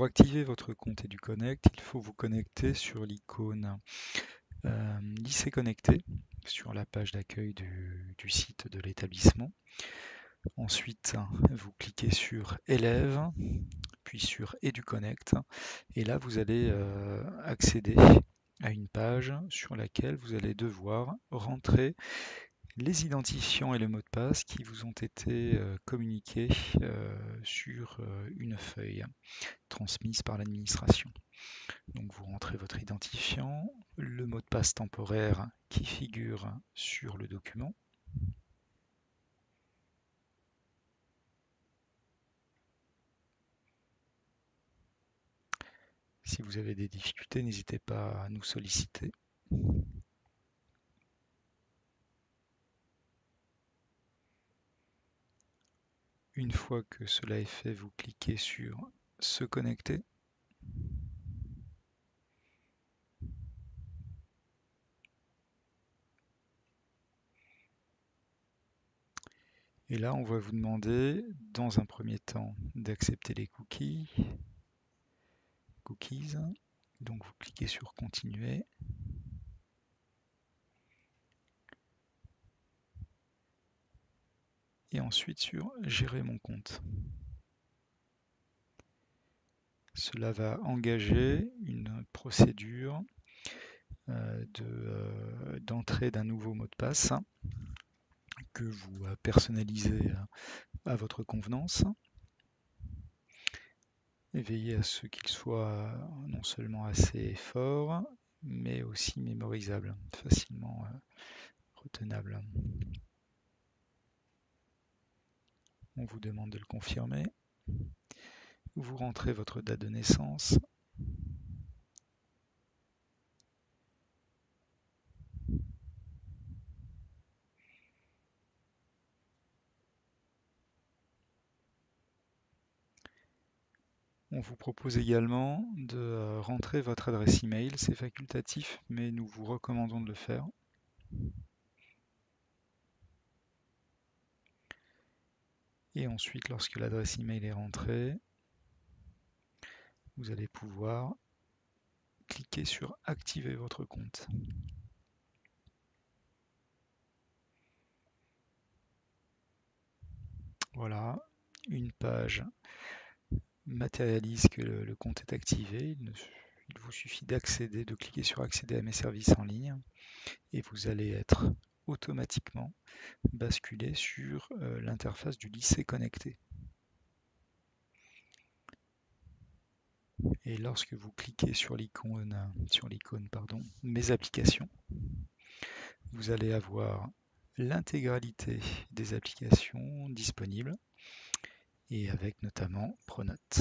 pour activer votre compte EduConnect, il faut vous connecter sur l'icône euh, lycée connecté sur la page d'accueil du, site de l'établissement. Ensuite, vous cliquez sur élèves, puis sur EduConnect, et là vous allez euh, accéder à une page sur laquelle vous allez devoir rentrer les identifiants et le mot de passe qui vous ont été euh, communiqués euh, sur euh, une feuille transmise par l'administration. Donc vous rentrez votre identifiant, le mot de passe temporaire qui figure sur le document. Si vous avez des difficultés, n'hésitez pas à nous solliciter. Une fois que cela est fait, vous cliquez sur se connecter. Et là, on va vous demander, dans un premier temps, d'accepter les cookies. Cookies. Donc, vous cliquez sur Continuer. Et ensuite sur Gérer mon compte. Cela va engager une procédure euh, euh, d'entrée d'un nouveau mot de passe que vous personnalisez à, votre convenance. Et veillez à ce qu'il soit non seulement assez fort, mais aussi mémorisable, facilement euh, retenable. On vous demande de le confirmer. Vous rentrez votre date de naissance. On vous propose également de euh, rentrer votre adresse email. C'est facultatif, mais nous vous recommandons de le faire. Et ensuite, lorsque l'adresse email est rentrée, vous allez pouvoir cliquer sur Activer votre compte. Voilà, une page matérialise que le, compte est activé. Il, vous suffit d'accéder, de cliquer sur Accéder à mes services en ligne et vous allez être automatiquement basculer sur euh, l'interface du lycée connecté. Et lorsque vous cliquez sur l'icône sur l'icône pardon, Mes applications, vous allez avoir l'intégralité des applications disponibles et avec notamment Pronote.